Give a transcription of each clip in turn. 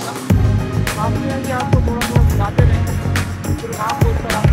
आपको थोड़ा थोड़ा सिखाते रहेंगे फिर आपको बोलते हैं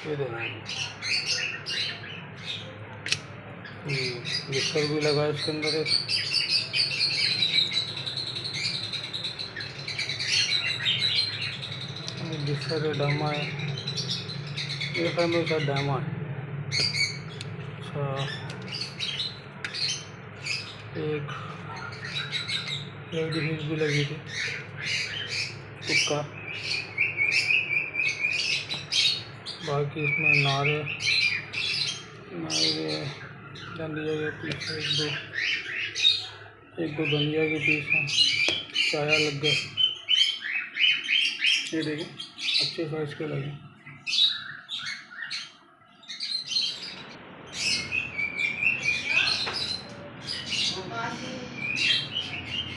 हम्म, मिक्सर भी लगा है इसके अंदर एक। मिक्सर डामा है। ये तो फैमिली का डामा है। अच्छा। एक भी लगी थी। टिक्का। बाकी इसमें नारे नारे धनिया के पीस एक दो एक दो धनिया के पीस हैं चाया लग गए ये देखिए, अच्छे साइज़ के लगे।